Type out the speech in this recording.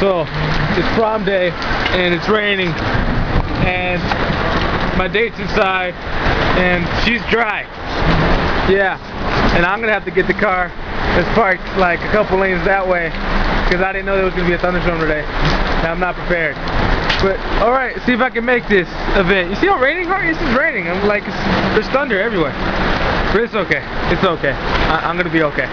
So, it's prom day, and it's raining, and my date's inside, and she's dry. Yeah, and I'm gonna have to get the car that's parked like a couple lanes that way, because I didn't know there was gonna be a thunderstorm today. And I'm not prepared. But, alright, see if I can make this event. You see how raining hard? This is raining. I'm like, there's thunder everywhere. But it's okay. It's okay. I, I'm gonna be okay.